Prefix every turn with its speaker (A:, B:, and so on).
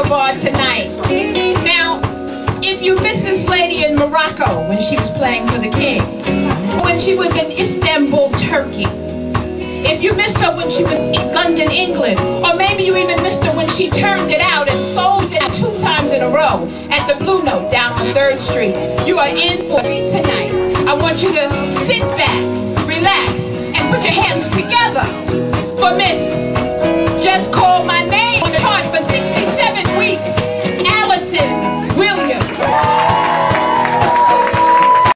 A: Tonight. Now, if you missed this lady in Morocco when she was playing for the king, when she was in Istanbul, Turkey, if you missed her when she was in London, England, or maybe you even missed her when she turned it out and sold it two times in a row at the Blue Note down on 3rd Street, you are in for it tonight. I want you to sit back, relax, and put your hands together for Miss Just Call My